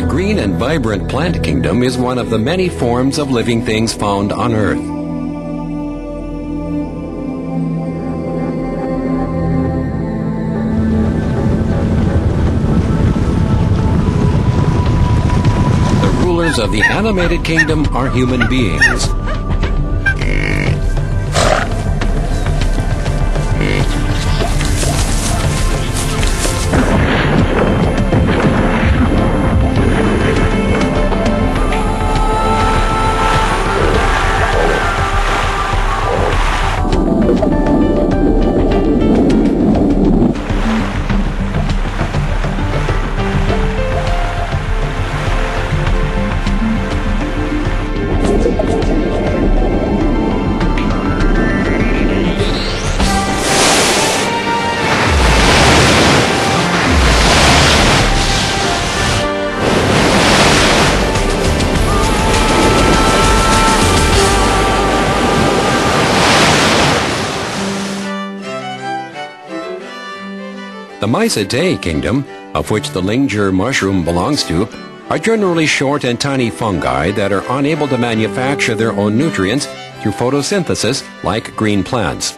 The green and vibrant plant kingdom is one of the many forms of living things found on Earth. The rulers of the animated kingdom are human beings. The Mycetae kingdom, of which the Lingzhi mushroom belongs to, are generally short and tiny fungi that are unable to manufacture their own nutrients through photosynthesis like green plants.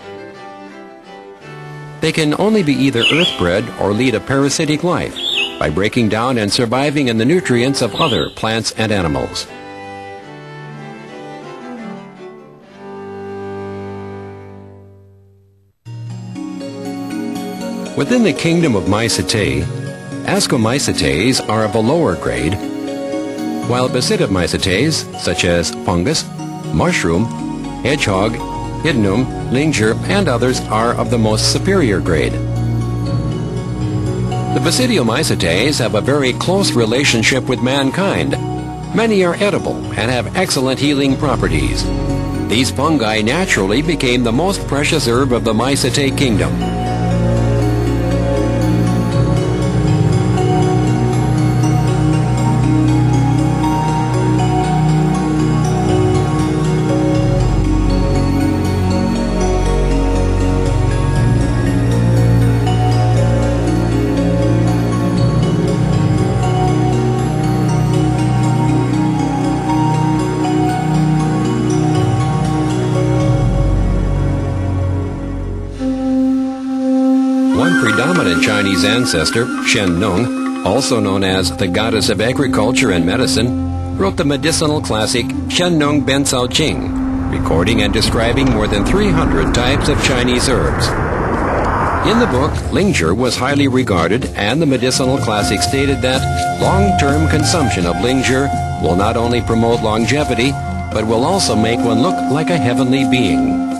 They can only be either earth-bred or lead a parasitic life by breaking down and surviving in the nutrients of other plants and animals. Within the kingdom of Mycetae, Ascomycetes are of a lower grade, while Basidiomycetes, such as fungus, mushroom, hedgehog, hydnum, lingzhi, and others are of the most superior grade. The Basidiomycetes have a very close relationship with mankind. Many are edible and have excellent healing properties. These fungi naturally became the most precious herb of the Mycetae kingdom. One predominant Chinese ancestor, Shen Nung, also known as the goddess of agriculture and medicine, wrote the medicinal classic Shen Nung Ben Cao Qing, recording and describing more than 300 types of Chinese herbs. In the book, Lingzhi was highly regarded, and the medicinal classic stated that long-term consumption of Lingzhi will not only promote longevity, but will also make one look like a heavenly being.